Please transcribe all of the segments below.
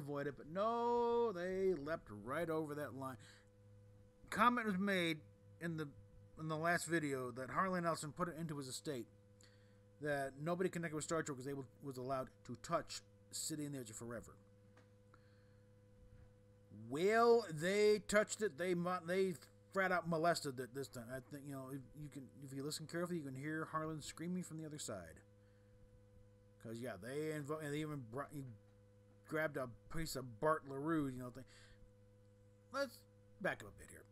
avoid it, but no, they leapt right over that line. Comment was made in the in the last video that Harlan Ellison put it into his estate that nobody connected with Star Trek was able was allowed to touch City on the Edge of Forever. Well, they touched it. They they flat out molested it this time. I think you know if you can if you listen carefully, you can hear Harlan screaming from the other side. Cause yeah, they invo- they even brought, grabbed a piece of Bart LaRue, you know thing. Let's back up a bit here.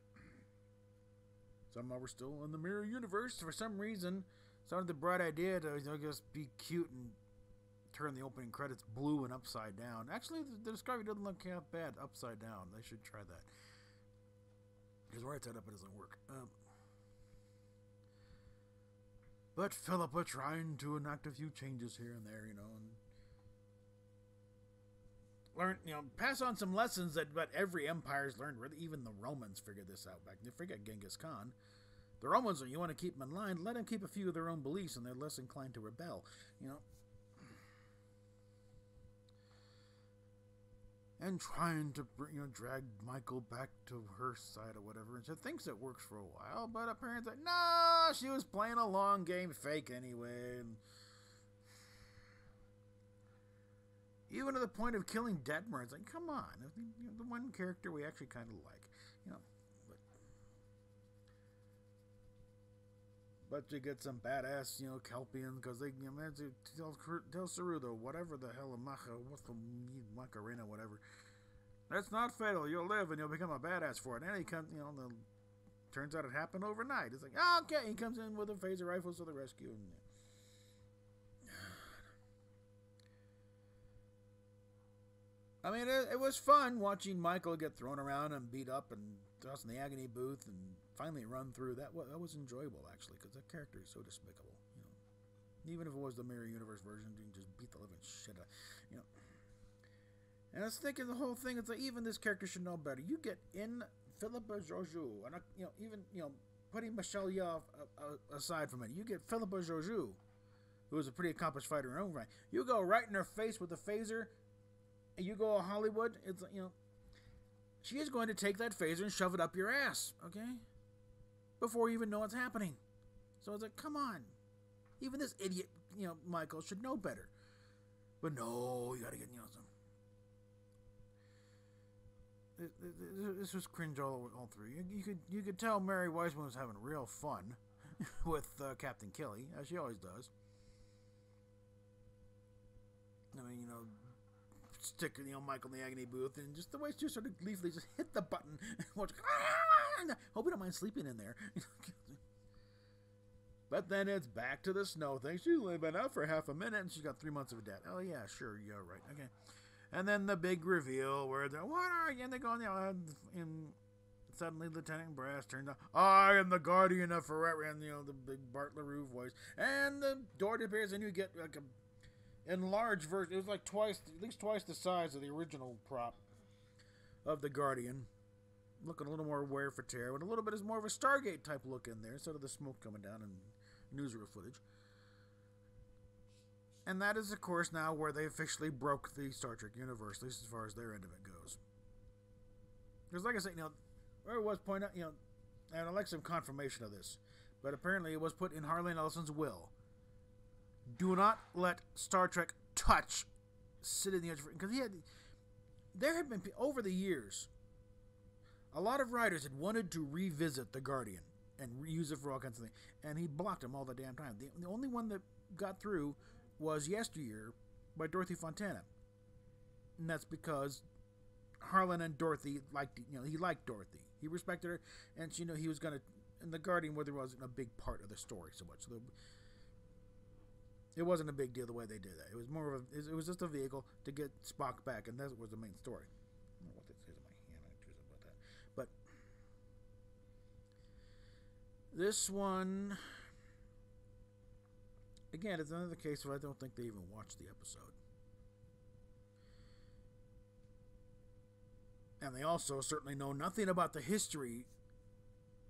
Somehow we're still in the mirror universe. For some reason, sounded the bright idea to you know, just be cute and turn the opening credits blue and upside down. Actually, the, the Discovery doesn't look half bad upside down. They should try that. Because right side up it doesn't work. Um, but Philippa trying to enact a few changes here and there, you know, and learn, you know, pass on some lessons that but every empire's learned. Even the Romans figured this out back. You forget Genghis Khan. The Romans, you want to keep them in line, let them keep a few of their own beliefs, and they're less inclined to rebel. You know. And trying to you know drag Michael back to her side or whatever, and she thinks it works for a while, but apparently, no, she was playing a long game, fake anyway. And, even to the point of killing Detmer. It's like, come on, you know, the one character we actually kind of like, you know. But, but you get some badass, you know, Kelpians because they, you know, tell tell Cerudo whatever the hell Macha, what's the Macarena, whatever. That's not fatal. You'll live and you'll become a badass for it. And he comes, you know, the turns out it happened overnight. It's like, oh, okay, he comes in with a phaser rifle to the rescue. And, I mean, it, it, was fun watching Michael get thrown around and beat up and tossed in the agony booth and finally run through. That was, that was enjoyable, actually, because that character is so despicable. You know, even if it was the Mirror Universe version, you can just beat the living shit out. You know, and I was thinking the whole thing. It's like even this character should know better. You get in Philippa Georgiou, and uh, you know, even you know, putting Michelle Yeoh uh, uh, aside from it, you get Philippa Georgiou, who is a pretty accomplished fighter in her own right. You go right in her face with a phaser you go to Hollywood, it's you know, she is going to take that phaser and shove it up your ass, okay? Before you even know what's happening. So it's like, come on. Even this idiot, you know, Michael should know better. But no, you gotta get, you know, some. This was cringe all, all through. You, you could you could tell Mary Wiseman was having real fun with uh, Captain Killy, as she always does. I mean, you know, stick, you know, Michael in the agony booth, and just the way she just sort of gleefully just hit the button and watch. Ah, ah, ah, ah! Hope you don't mind sleeping in there. but then it's back to the snow thing. She's only been out for half a minute, and she's got three months of a debt. Oh yeah, sure, yeah, right, okay. And then the big reveal where they're what are you? And they go on, you know, and suddenly Lieutenant Brass turns out, I am the guardian of forever, and you know the big Bart LaRue voice, and the door appears, and you get like a enlarged version. It was like twice, at least twice the size of the original prop of the Guardian. Looking a little more wear for tear, with a little bit is more of a Stargate type look in there instead of the smoke coming down and newsreel footage. And that is, of course, now where they officially broke the Star Trek universe, at least as far as their end of it goes. Because, like I said, you know, where it was pointed out, you know, and I'd like some confirmation of this, but apparently it was put in Harlan Ellison's will do not let Star Trek touch sit in the edge of because he had there have been over the years a lot of writers had wanted to revisit the Guardian and reuse it for all kinds of things, and he blocked them all the damn time. The, the only one that got through was Yesteryear by Dorothy Fontana, and that's because Harlan and Dorothy liked you know he liked Dorothy, he respected her, and you know he was gonna. And the Guardian, where there wasn't a big part of the story so much, so the, it wasn't a big deal the way they did that. It was more of a, it was just a vehicle to get Spock back, and that was the main story. I don't know what that says in my hand. I about that, but this one again it's another case where I don't think they even watched the episode. And they also certainly know nothing about the history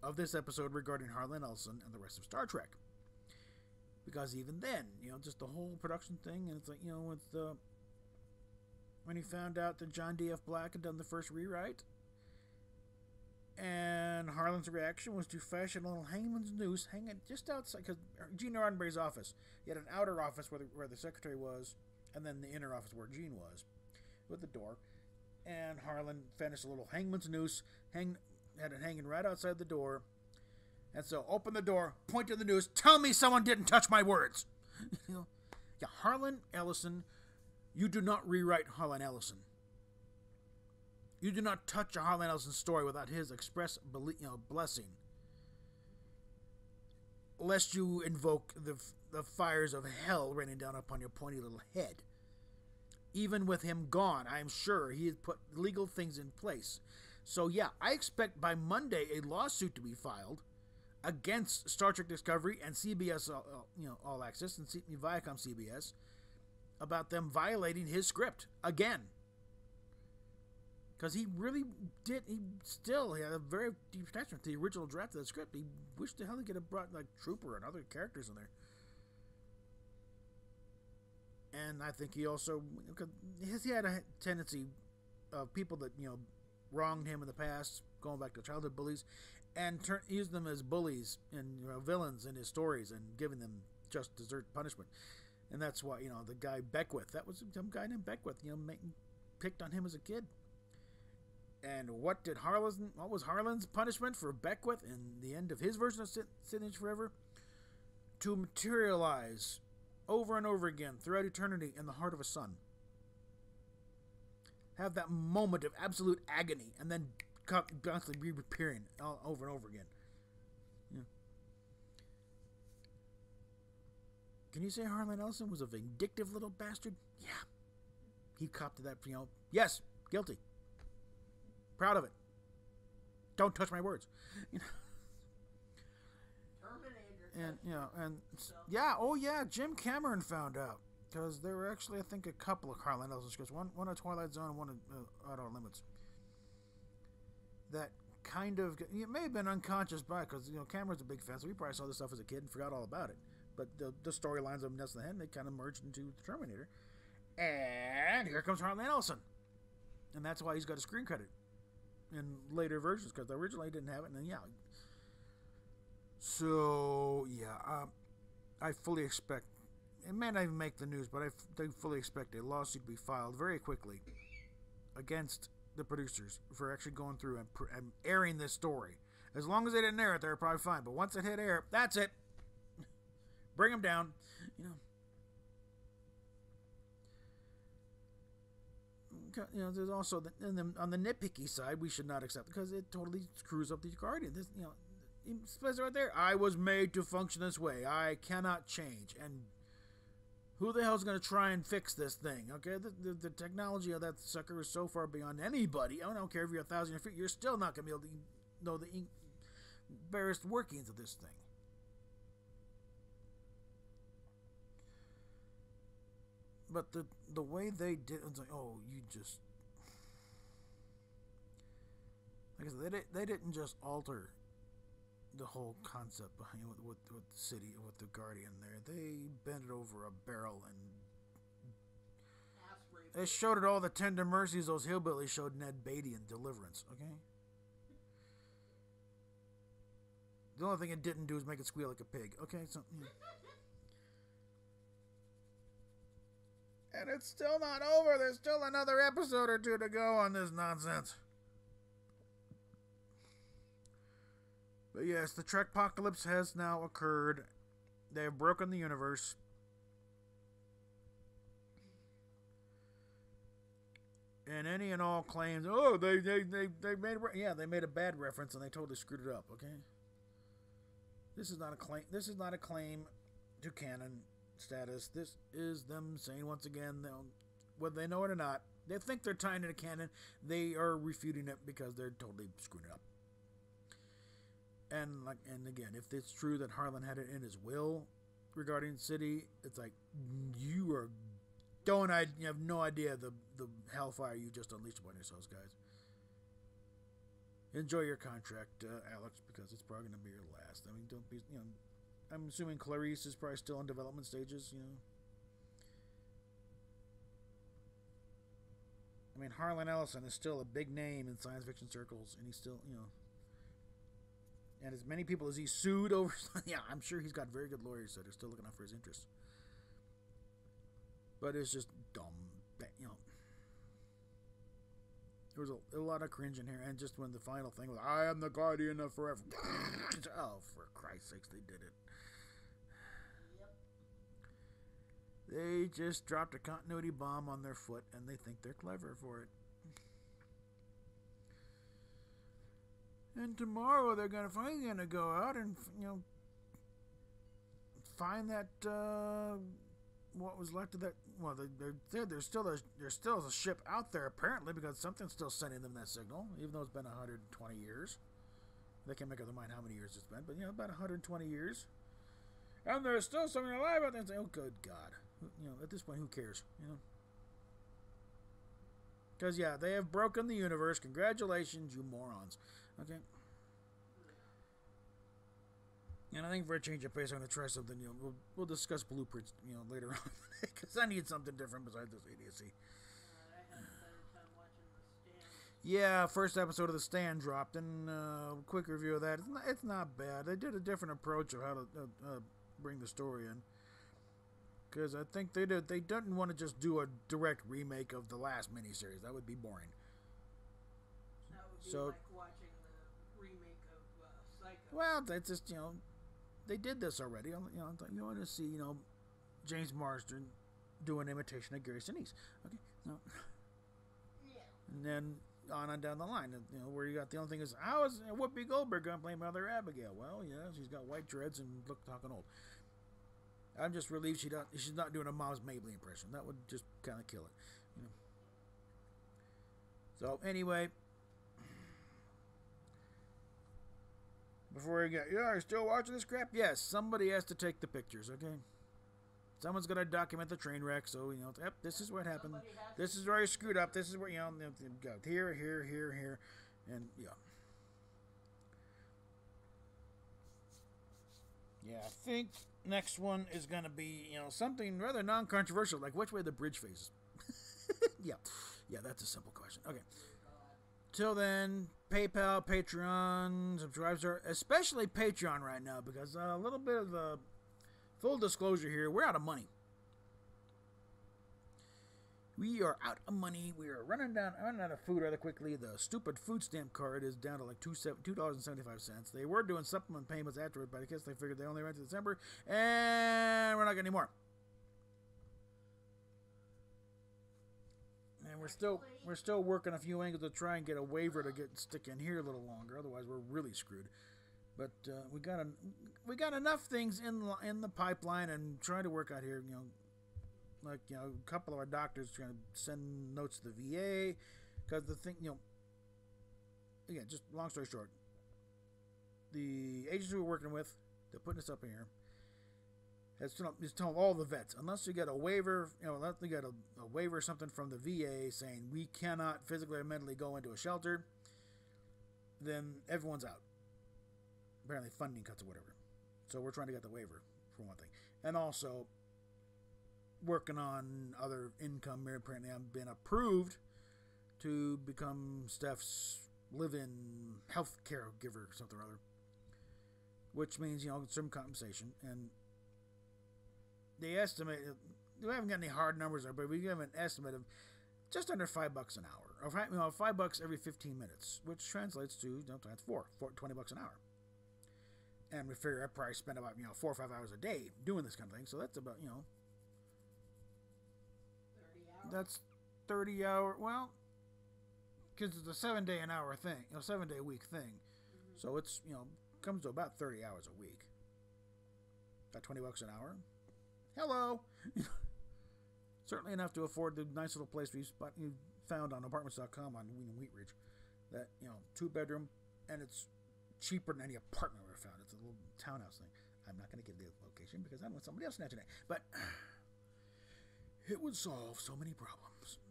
of this episode regarding Harlan Ellison and the rest of Star Trek because even then, you know, just the whole production thing, and it's like, you know, with when he found out that John D.F. Black had done the first rewrite. And Harlan's reaction was to fashion a little hangman's noose hanging just outside, because Gene Roddenberry's office, he had an outer office where the, where the secretary was, and then the inner office where Gene was, with the door. And Harlan finished a little hangman's noose, hang, had it hanging right outside the door. And so, open the door, point to the news, tell me someone didn't touch my words. you yeah, Harlan Ellison, you do not rewrite Harlan Ellison. You do not touch a Harlan Ellison story without his express you know, blessing, lest you invoke the, the fires of hell raining down upon your pointy little head. Even with him gone, I am sure he has put legal things in place. So, yeah, I expect by Monday a lawsuit to be filed against Star Trek Discovery and CBS, you know, All Access and Viacom CBS about them violating his script again because he really did. He still he had a very deep attachment to the original draft of the script. He wished the hell he could have brought like Trooper and other characters in there. And I think he also cause he had a tendency of people that you know wronged him in the past, going back to childhood bullies, and turn use them as bullies and you know, villains in his stories and giving them just desert punishment. And that's why you know the guy Beckwith, that was some guy named Beckwith, you know, making, picked on him as a kid and what did Harlan? What was Harlan's punishment for Beckwith in the end of his version of Sin Forever? To materialize over and over again throughout eternity in the heart of a sun. Have that moment of absolute agony, and then constantly reappearing over and over again. Yeah. Can you say Harlan Ellison was a vindictive little bastard? Yeah. He copped to that, you know. Yes, guilty. Proud of it. Don't touch my words. You know. And you know, and yeah, oh yeah, Jim Cameron found out because there were actually, I think, a couple of Harlan Ellison scripts. One, one of Twilight Zone, one of uh, Outer Limits. That kind of it may have been unconscious by because you know Cameron's a big fan, so he probably saw this stuff as a kid and forgot all about it. But the the storylines of Nest in the Hen they kind of merged into the Terminator, and here comes Harlan Ellison, and that's why he's got a screen credit in later versions because originally didn't have it, and then yeah. So yeah, um, I fully expect it may not even make the news, but I f- fully expect a lawsuit to be filed very quickly against the producers for actually going through and, and airing this story. As long as they didn't air it, they're probably fine. But once it hit air, that's it. Bring them down. You know, you know, there's also the, the, on the nitpicky side, we should not accept because it totally screws up the Guardian. This, you know, it says right there, I was made to function this way. I cannot change. And who the hell's going to try and fix this thing? Okay, the, the, the, technology of that sucker is so far beyond anybody. I don't care if you're a thousand feet, you're still not going to be able to know the barest workings of this thing. but the the way they did it's like oh you just like I said, they, they didn't just alter the whole concept behind with, with, with the city with the guardian there they bent it over a barrel and they showed it all the tender mercies those hillbillies showed Ned Beatty in Deliverance okay the only thing it didn't do is make it squeal like a pig okay so yeah. And it's still not over. There's still another episode or two to go on this nonsense. But yes, the Trek apocalypse has now occurred. They have broken the universe. And any and all claims, oh, they they they, they made yeah, they made a bad reference and they totally screwed it up. Okay, this is not a claim. This is not a claim to canon status. This is them saying once again, whether they know it or not, they think they're tying it to canon. They are refuting it because they're totally screwing it up. And like, and again, if it's true that Harlan had it in his will regarding City, it's like you are don't I you have no idea the the hellfire you just unleashed upon yourselves, guys. Enjoy your contract, uh, Alex, because it's probably going to be your last. I mean, don't be you know I'm assuming Clarice is probably still in development stages, you know. I mean, Harlan Ellison is still a big name in science fiction circles, and he's still, you know, and as many people as he sued over, yeah, I'm sure he's got very good lawyers that are still looking out for his interests. But it's just dumb, that you know. There was a, a, lot of cringe in here, and just when the final thing was, "I am the guardian of forever," oh, for Christ's sakes, they did it. They just dropped a continuity bomb on their foot, and they think they're clever for it. And tomorrow they're gonna finally gonna go out and you know find that uh, what was left of that. Well, they, they're, there's still a, there's still a ship out there apparently because something's still sending them that signal, even though it's been 120 years. They can't make up their mind how many years it's been, but you know about 120 years. And there's still something alive out there. Oh, good God! You know, at this point, who cares? You know. Because, yeah, they have broken the universe. Congratulations, you morons. Okay. And I think for a change of pace, I'm going to try something new. We'll, we'll discuss blueprints, you know, later on because I need something different besides this idiocy. Yeah, first episode of The Stand dropped, and uh, quick review of that. It's not, it's not bad. They did a different approach of how to uh, uh, bring the story in, because I think they did. They didn't want to just do a direct remake of the last miniseries. That would be boring. That would be so, like watching well, that's just you know, they did this already. You know, you want to see you know, James Marsden do an imitation of Gary Sinise. Okay, no. Yeah. And then on and down the line, you know, where you got the only thing is how is Whoopi Goldberg gonna play Mother Abigail? Well, yeah, she's got white dreads and look talking old. I'm just relieved she not she's not doing a Moms Mabley impression. That would just kind of kill it. You know. So anyway, before you get, yeah, are you still watching this crap? Yes, somebody has to take the pictures, okay? Someone's going to document the train wreck, so, you know, yep, this is what happened. This is where I screwed up. This is where, you know, go here, here, here, here, and, yeah. Yeah, I think next one is going to be, you know, something rather non-controversial, like which way the bridge faces. yeah, yeah, that's a simple question. Okay. Till then, PayPal, Patreon, subscribers are especially Patreon right now because uh, a little bit of the full disclosure here, we're out of money. We are out of money. We are running down, running out of food rather quickly. The stupid food stamp card is down to like two two dollars and seventy five cents. They were doing supplement payments afterward, but I guess they figured they only ran to December, and we're not getting any more. And we're still we're still working a few angles to try and get a waiver to get stick in here a little longer. Otherwise, we're really screwed. But uh, we got a, we got enough things in the, in the pipeline and trying to work out here. You know, like you know, a couple of our doctors trying to send notes to the VA because the thing, you know, again, just long story short, the agency we're working with, they're putting us up in here has telling all the vets, unless you get a waiver, you know, unless you get a, a waiver or something from the VA saying we cannot physically or mentally go into a shelter, then everyone's out. Apparently, funding cuts or whatever. So we're trying to get the waiver for one thing, and also working on other income. Apparently, I've been approved to become Steph's live-in health care giver, or something or other, which means you know some compensation and they estimate we haven't got any hard numbers there, but we give an estimate of just under five bucks an hour, or you know, five bucks every 15 minutes, which translates to you know, that's four, four, 20 bucks an hour. And we figure I probably spend about you know four or five hours a day doing this kind of thing, so that's about you know. 30 that's 30 hour well because it's a seven day an hour thing you know seven day a week thing. Mm-hmm. so it's you know comes to about 30 hours a week. About 20 bucks an hour Hello. Certainly enough to afford the nice little place we found on apartments.com on Wheat Ridge. That, you know, two bedroom, and it's cheaper than any apartment we found. It's a little townhouse thing. I'm not going to give the location because I don't want somebody else snatching it. But it would solve so many problems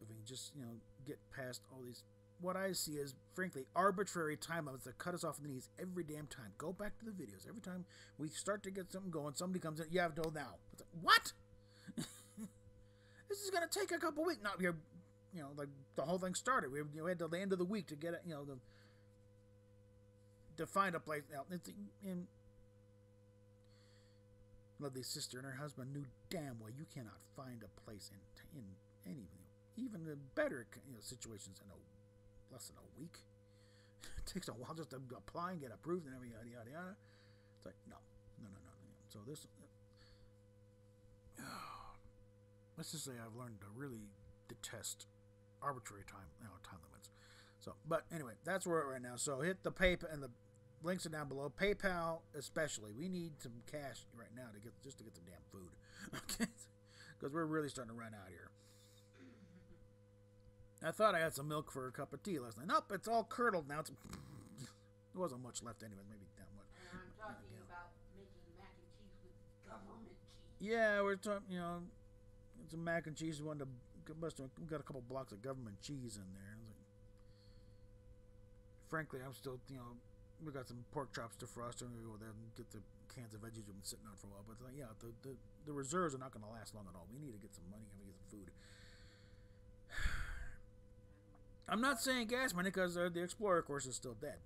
if we can just, you know, get past all these what I see is, frankly, arbitrary time limits that cut us off in the knees every damn time. Go back to the videos. Every time we start to get something going, somebody comes in, you have to now. Like, what? this is going to take a couple weeks. Not you know, like the whole thing started. We, you know, had till the end of the week to get it, you know, the, to find a place. Know, it's in Lovely's sister and her husband knew damn well you cannot find a place in in any even better you know, situations in a less than a week. it takes a while just to apply and get approved and everything yada yada yada. It's like no, no, no, no. no. So this, uh, let's just say I've learned to really detest arbitrary time, you know, time limits. So, but anyway, that's where we're at right now. So hit the PayPal and the links are down below. PayPal especially. We need some cash right now to get just to get some damn food. Okay, because we're really starting to run out here. I thought I had some milk for a cup of tea last night. Nope, it's all curdled now. It's, there wasn't much left anyway. Maybe that much. And I'm talking about making mac and cheese with government cheese. Yeah, we're talking. You know, it's a mac and cheese one to. We got a couple blocks of government cheese in there. Like, frankly, I'm still you know we got some pork chops to frost and we go there and get the cans of veggies we've been sitting on for a while. But like, yeah, the, the, the reserves are not going to last long at all. We need to get some money and we get some food. I'm not saying gas money because uh, the Explorer, of course, is still dead.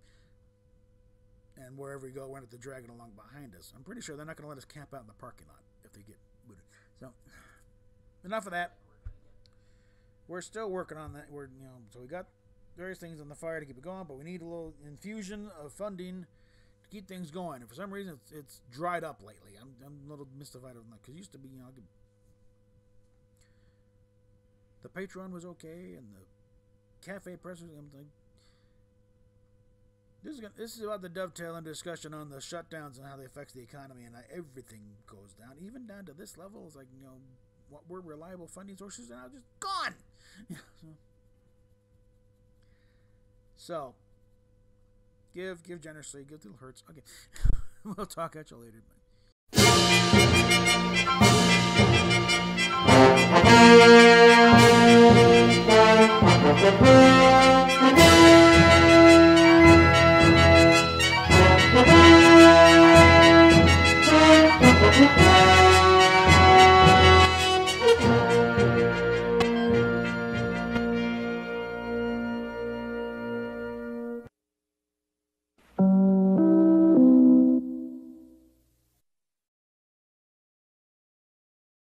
And wherever we go, we're going to drag it along behind us. I'm pretty sure they're not going to let us camp out in the parking lot if they get booted. So, enough of that. We're still working on that. We're you know, so we got various things on the fire to keep it going, but we need a little infusion of funding to keep things going. And for some reason, it's, it's dried up lately. I'm, I'm a little mystified of that because used to be, you know, the Patreon was okay and the cafe press was. I'm like, this is, gonna, this is about the dovetail and discussion on the shutdowns and how they affect the economy and everything goes down, even down to this level. It's like you know what were reliable funding sources are now just gone. so, give, give generously, give it hurts. Okay, we'll talk at you later. Bye.